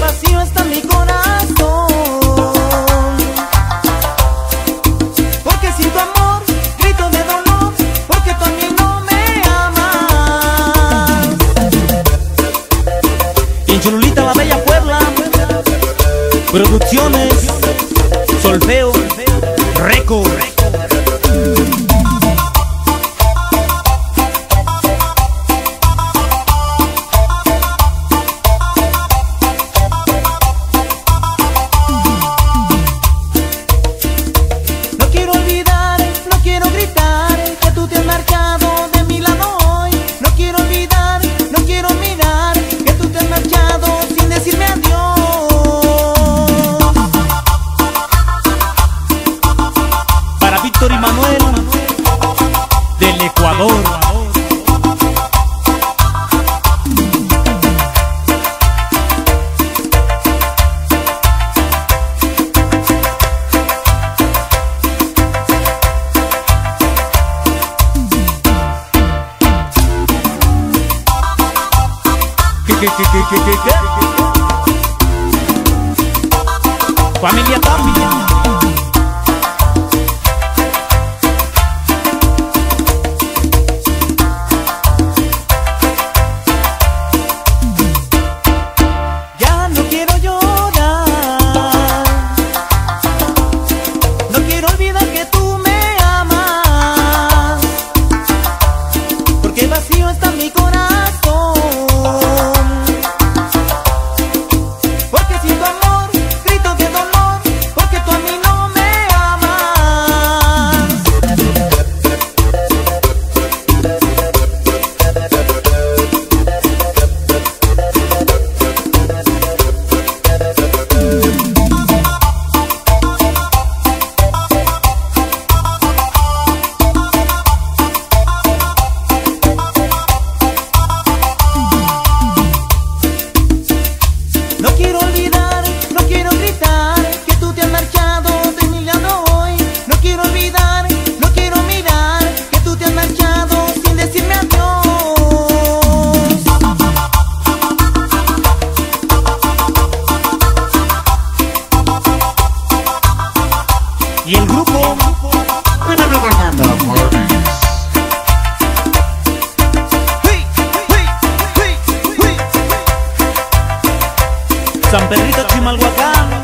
vacío está mi corazón. Porque sin tu amor grito de dolor, porque tú a mí no me amas. Y en Chululita la bella Puebla, producciones, solfeo, récord. ¿Qué, qué, qué, qué, qué, qué? Familia Tapia. San Pedrito Chimalhuacán.